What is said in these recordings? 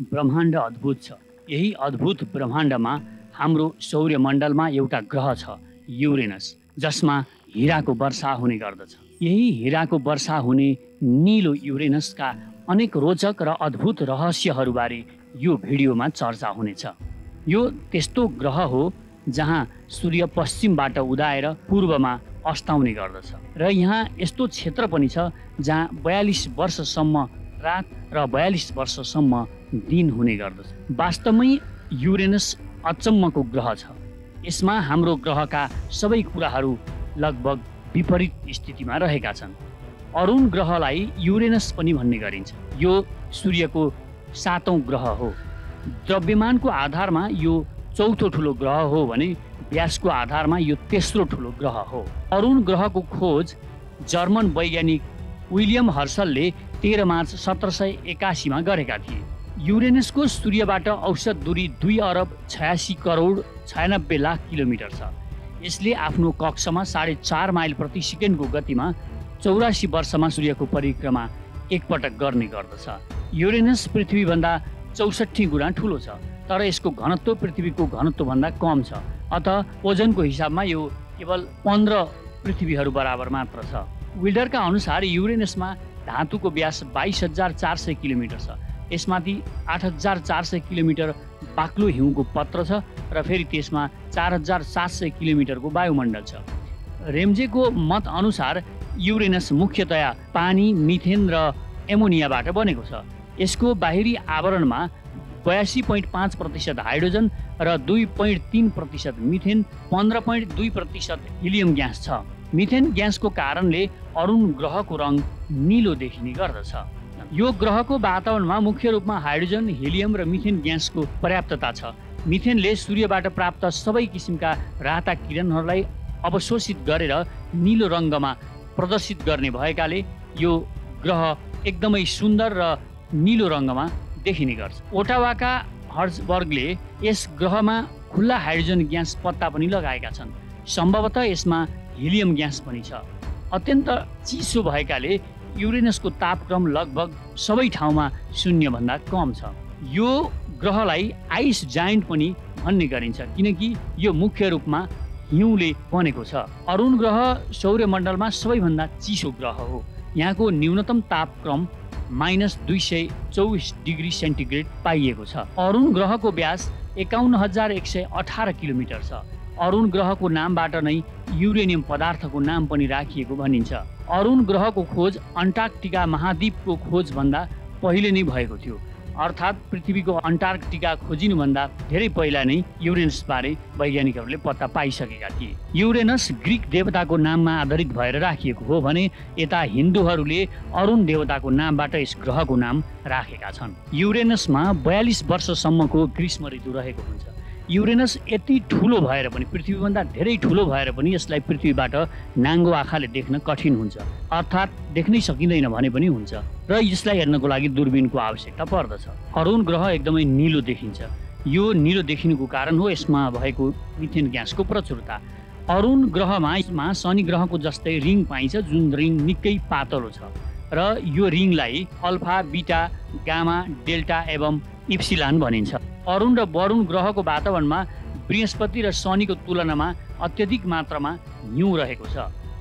ब्रह्माण्ड अद्भुत छ। यही अद्भुत ब्रह्माण्डमा हाम्रो सौर्यमण्डलमा एउटा ग्रह छ युरेनस जसमा हिराको वर्षा हुने गर्दछ। यही हिराको वर्षा हुने निलो युरेनसका अनेक रोचक र अद्भुत रहस्यहरूबारे यो भिडियोमा चर्चा हुनेछ। यो त्यस्तो ग्रह हो जहाँ सूर्य पश्चिमबाट उदाएर पूर्वमा अस्ताउने गर्दछ। र यहाँ यस्तो क्षेत्र पनि छ जहाँ बयालिस वर्षसम्म रात र बयालिस वर्षसम्म दिन हुने गर्दछ। वास्तवमै युरेनस अचम्मको ग्रह छ। यसमा हाम्रो ग्रहका सबै कुराहरू लगभग विपरीत स्थितिमा रहेका छन्। अरुण ग्रहलाई युरेनस पनि भन्ने गरिन्छ। यो सूर्यको सातौँ ग्रह हो। द्रव्यमानको आधारमा यो चौथो ठुलो ग्रह हो भने व्यासको आधारमा यो तेस्रो ठुलो ग्रह हो। अरुण ग्रहको खोज जर्मन वैज्ञानिक विलियम हर्सलले तेह्र मार्च सत्र सय एकासीमा गरेका थिए। युरेनसको सूर्यबाट औसत दूरी दुई अरब छयासी करोड छयानब्बे लाख किलोमिटर छ। यसले आफ्नो कक्षमा साढे चार माइल प्रति सेकेन्डको गतिमा चौरासी वर्षमा सूर्यको परिक्रमा एकपटक गर्ने गर्दछ। युरेनस पृथ्वीभन्दा चौसठी गुणा ठुलो छ तर यसको घनत्व पृथ्वीको घनत्वभन्दा कम छ अत ओजनको हिसाबमा यो केवल पन्ध्र पृथ्वीहरू बराबर मात्र छ। विल्डरका अनुसार युरेनसमा धातुको व्यास बाइस हजार चार सय किलोमिटर छ। यसमाथि आठ हजार चार सय किलोमिटर बाक्लो हिउँको पत्र छ र फेरि त्यसमा चार हजार सात सय किलोमिटरको वायुमण्डल छ। रेम्जेको मत अनुसार युरेनस मुख्यतया पानी मिथेन र एमोनियाबाट बनेको छ। यसको बाहिरी आवरणमा बयासी पोइन्ट पाँच प्रतिशत हाइड्रोजन र दुई पोइन्ट तिन प्रतिशत मिथेन पन्ध्र पोइन्ट दुई प्रतिशत हिलियम ग्यास छ। मिथेन ग्यासको कारणले अरुण ग्रहको रङ निलो देखिने गर्दछ। यो ग्रहको वातावरणमा मुख्य रूपमा हाइड्रोजन हिलियम र मिथेन ग्यासको पर्याप्तता छ। मिथेनले सूर्यबाट प्राप्त सबै किसिमका राता किरणहरूलाई अवशोषित गरेर निलो रङ्गमा प्रदर्शित गर्ने भएकाले यो ग्रह एकदमै सुन्दर र निलो रङ्गमा देखिने गर्छ। ओटावाका हर्जबर्गले यस ग्रहमा खुल्ला हाइड्रोजन ग्यास पत्ता पनि लगाएका छन्। सम्भवतः यसमा हिलियम ग्यास पनि छ। अत्यन्त चिसो भएकाले युरेनसको तापक्रम लगभग सबै ठाउँमा शून्यभन्दा कम छ। यो ग्रहलाई आइस जाइन्ट पनि भन्ने गरिन्छ किनकि यो मुख्य रूपमा हिउँले बनेको छ। अरुण ग्रह सौर्यमण्डलमा सबैभन्दा चिसो ग्रह हो। यहाँको न्यूनतम तापक्रम माइनस दुई सय चौबिस डिग्री सेन्टिग्रेड पाइएको छ। अरुण ग्रहको व्यास एकाउन्न हजार एक सय अठार किलोमिटर छ। अरुण ग्रहको नामबाट नै युरेनियम पदार्थको नाम पनि राखिएको भनिन्छ। अरुण ग्रहको खोज अन्टार्कटिका महाद्वीपको खोजभन्दा पहिले नै भएको थियो। अर्थात् पृथ्वीको अन्टार्कटिका खोजिनुभन्दा धेरै पहिला नै युरेनसबारे वैज्ञानिकहरूले पत्ता पाइसकेका थिए। युरेनस ग्रिक देवताको नाममा आधारित भएर राखिएको हो भने यता हिन्दूहरूले अरुण देवताको नामबाट यस ग्रहको नाम राखेका छन्। युरेनसमा बयालिस वर्षसम्मको ग्रीष्म ऋतु रहेको हुन्छ। युरेनस यति ठुलो भएर पनि पृथ्वीभन्दा धेरै ठुलो भएर पनि यसलाई पृथ्वीबाट नाङ्गो आँखाले देख्न कठिन हुन्छ। अर्थात् देख्नै सकिँदैन भने पनि हुन्छ। र यसलाई हेर्नको लागि दूरबीनको आवश्यकता पर्दछ। अरुण ग्रह एकदमै निलो देखिन्छ। यो निलो देखिनुको कारण हो यसमा भएको मिथेन ग्यासको प्रचुरता। अरुण ग्रहमा यसमा शनि ग्रहको जस्तै रिङ पाइन्छ जुन रिङ निकै पातलो छ। र यो रिङलाई अल्फा बिटा गामा डेल्टा एवं इप्सिलान भनिन्छ। अरुण र वरुण ग्रहको वातावरणमा बृहस्पति र शनिको तुलनामा अत्यधिक मात्रामा हिउँ रहेको छ।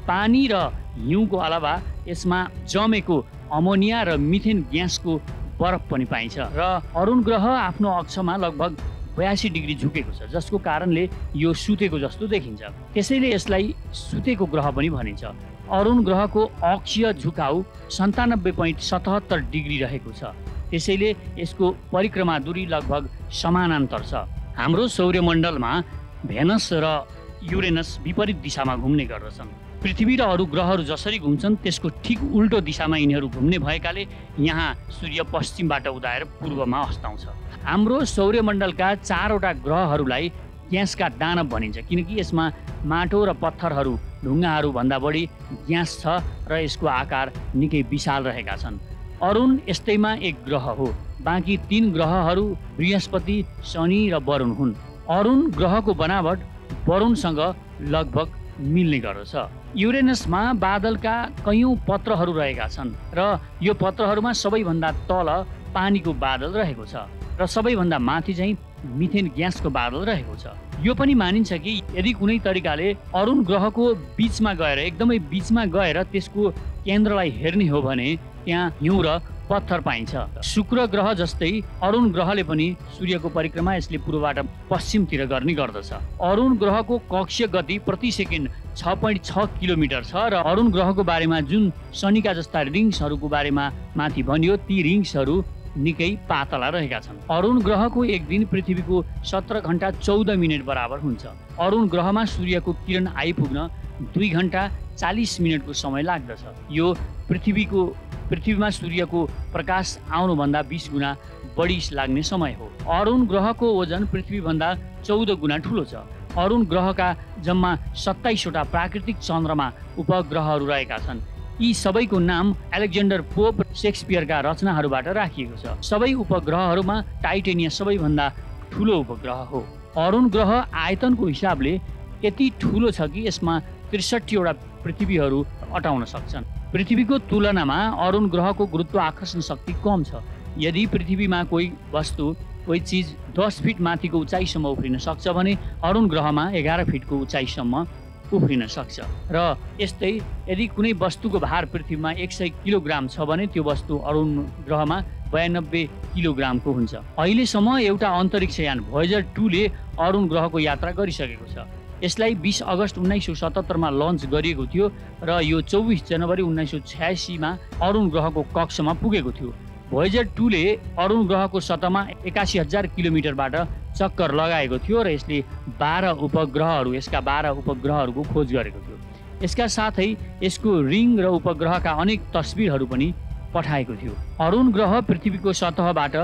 पानी र हिउँको अलावा यसमा जमेको अमोनिया र मिथेन ग्यासको बरफ पनि पाइन्छ र अरुण ग्रह आफ्नो अक्षमा लगभग बयासी डिग्री झुकेको छ जसको कारणले यो सुतेको जस्तो देखिन्छ। त्यसैले यसलाई सुतेको ग्रह पनि भनिन्छ। अरुण ग्रहको अक्षीय झुकाउ सन्तानब्बे पोइन्ट सतहत्तर डिग्री रहेको छ। त्यसैले यसको परिक्रमा दूरी लगभग समानान्तर छ। हाम्रो सौर्यमण्डलमा भेनस र युरेनस विपरीत दिशामा घुम्ने गर्दछन्। पृथ्वी र अरू ग्रहहरू जसरी घुम्छन् त्यसको ठिक उल्टो दिशामा यिनीहरू घुम्ने भएकाले यहाँ सूर्य पश्चिमबाट उदाएर पूर्वमा अस्ताउँछ हाम्रो सौर्यमण्डलका चारवटा ग्रहहरूलाई ग्यासका दानव भनिन्छ किनकि यसमा माटो र पत्थरहरू ढुङ्गाहरू भन्दा बढी ग्यास छ र यसको आकार निकै विशाल रहेका छन्। अरुण यस्तैमा एक ग्रह हो। बाँकी तिन ग्रहहरू बृहस्पति शनि र वरुण हुन्। अरुण ग्रहको बनावट वरुणसँग लगभग मिल्ने गर्दछ। युरेनसमा बादलका कैयौँ पत्रहरू रहेका छन् र यो पत्रहरूमा सबैभन्दा तल पानीको बादल रहेको छ र सबैभन्दा माथि चाहिँ मिथेन ग्यासको बादल रहेको छ। यो पनि मानिन्छ कि यदि कुनै तरिकाले अरुण ग्रहको बिचमा गएर एकदमै बिचमा गएर त्यसको केन्द्रलाई हेर्ने हो भने त्यहाँ हिउँ र पत्थर पाइन्छ। शुक्र ग्रह जस्तै अरुण ग्रहले पनि सूर्यको परिक्रमा यसले पूर्वबाट पश्चिमतिर गर्ने गर्दछ। अरुण ग्रहको कक्षीय गति प्रति सेकेन्ड छ पोइन्ट छ किलोमिटर छ र अरुण ग्रहको बारेमा जुन शनिका जस्ता रिङ्सहरूको बारेमा माथि भनियो ती रिङ्सहरू निकै पातला रहेका छन्। अरुण ग्रहको एक दिन पृथ्वीको सत्र घन्टा चौध मिनट बराबर हुन्छ। अरुण ग्रहमा सूर्यको किरण आइपुग्न दुई घन्टा चालिस मिनटको समय लाग्दछ। यो पृथ्वीको पृथ्वीमा सूर्यको प्रकाश आउनुभन्दा बिस गुणा बढी लाग्ने समय हो। अरुण ग्रहको ओजन पृथ्वीभन्दा चौध गुणा ठुलो छ। अरुण ग्रहका जम्मा सत्ताइसवटा प्राकृतिक चन्द्रमा उपग्रहहरू रहेका छन्। यी सबैको नाम एलेक्जेन्डर पोप सेक्सपियरका रचनाहरूबाट राखिएको छ। सबै उपग्रहहरूमा टाइटेनिया सबैभन्दा ठुलो उपग्रह हो। अरुण ग्रह आयतनको हिसाबले यति ठुलो छ कि यसमा त्रिसठीवटा पृथ्वीहरू अटाउन सक्छन्। पृथ्वीको तुलनामा अरुण ग्रहको गुरुत्व आकर्षण शक्ति कम छ। यदि पृथ्वीमा कोही वस्तु कोही चिज दस फिट माथिको उचाइसम्म उफ्रिन सक्छ भने अरुण ग्रहमा एघार फिटको उचाइसम्म उफ्रिन सक्छ। र यस्तै यदि कुनै वस्तुको भार पृथ्वीमा एक सय किलोग्राम छ भने त्यो वस्तु अरुण ग्रहमा बयानब्बे किलोग्रामको हुन्छ। अहिलेसम्म एउटा अन्तरिक्ष यान भोइजर टूले अरुण ग्रहको यात्रा गरिसकेको छ। यसलाई बिस अगस्त उन्नाइस सौ सतहत्तरमा लन्च गरिएको थियो र यो चौबिस जनवरी उन्नाइस सौ छ्यासीमा अरुण ग्रहको कक्षमा पुगेको थियो। भोइजर टूले अरुण ग्रहको सतहमा एकासी हजार किलोमिटरबाट चक्कर लगाएको थियो र यसले बाह्र उपग्रहहरू यसका बाह्र उपग्रहहरूको खोज गरेको थियो। यसका साथै यसको रिङ र उपग्रहका अनेक तस्बिरहरू पनि पठाएको थियो। अरुण ग्रह पृथ्वीको सतहबाट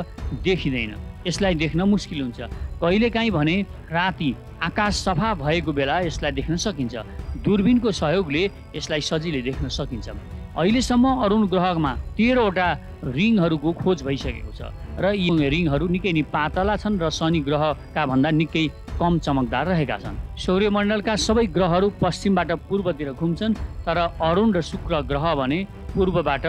देखिँदैन। यसलाई देख्न मुस्किल हुन्छ। कहिलेकाहीँ भने राति आकाश सफा भएको बेला यसलाई देख्न सकिन्छ। दूरबिनको सहयोगले यसलाई सजिलै देख्न सकिन्छ। अहिलेसम्म अरुण ग्रहमा तेह्रवटा रिङहरूको खोज भइसकेको छ र यी रिङहरू निकै नै पातला छन् र शनि ग्रहका भन्दा निकै कम चमकदार रहेका छन्। सौर्यमण्डलका सबै ग्रहहरू पश्चिमबाट पूर्वतिर घुम्छन् तर अरुण र शुक्र ग्रह भने पूर्वबाट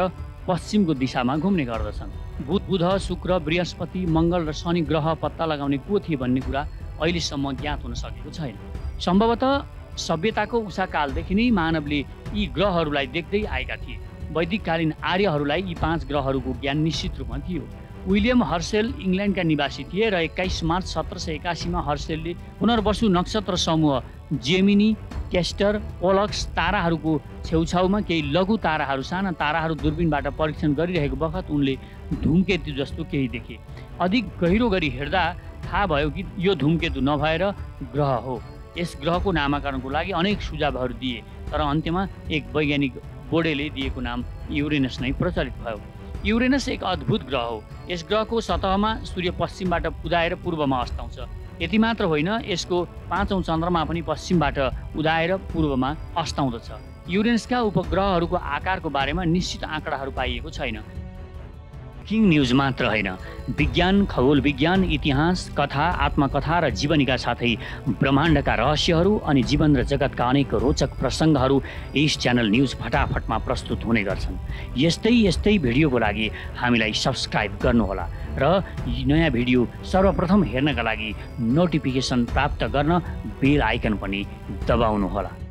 पश्चिमको दिशामा घुम्ने गर्दछन्। बुध बुध शुक्र बृहस्पति मङ्गल र शनि ग्रह पत्ता लगाउने को थिए भन्ने कुरा अहिलेसम्म ज्ञात हुन सकेको छैन। सम्भवतः सभ्यताको उषाकालदेखि नै मानवले यी ग्रहहरूलाई देख्दै आएका थिए। वैदिककालीन आर्यहरूलाई यी पाँच ग्रहहरूको ज्ञान निश्चित रूपमा थियो। विलियम हर्सेल इङ्ल्यान्डका निवासी थिए र एक्काइस मार्च सत्र सय एकासीमा हर्सेलले पुनर्वसु नक्षत्र समूह जेमिनी क्यास्टर ओलक्स ताराहरूको छेउछाउमा केही लघु ताराहरू साना ताराहरू दूरबिनबाट परीक्षण गरिरहेको बखत उनले धुमकेतु जस्तो केही देखे। अधिक गहिरो गरी हेर्दा थाहा भयो कि यो धुमकेतु नभएर ग्रह हो। यस ग्रहको नामाकरणको लागि अनेक सुझावहरू दिए तर अन्त्यमा एक वैज्ञानिक बोडेले दिएको नाम युरेनस नै प्रचलित भयो। युरेनस एक अद्भुत ग्रह हो। यस ग्रहको सतहमा सूर्य पश्चिमबाट उदाएर पूर्वमा अस्ताउँछ। यति मात्र होइन यसको पाँचौँ चन्द्रमा पनि पश्चिमबाट उदाएर पूर्वमा अस्ताउँदछ युरेनसका उपग्रहहरूको आकारको बारेमा निश्चित आँकडाहरू पाइएको छैन। ब्रेकिङ न्युज मात्र होइन। विज्ञान खगोल विज्ञान इतिहास कथा आत्मकथा र जीवनीका साथै ब्रह्माण्डका रहस्यहरू अनि जीवन र जगतका अनेक रोचक प्रसङ्गहरू यस च्यानल न्युज फटाफटमा प्रस्तुत हुने गर्छन्। यस्तै यस्तै भिडियोको लागि हामीलाई सब्सक्राइब गर्नुहोला र नयाँ भिडियो सर्वप्रथम हेर्नका लागि नोटिफिकेसन प्राप्त गर्न बेल आइकन पनि दबाउनुहोला।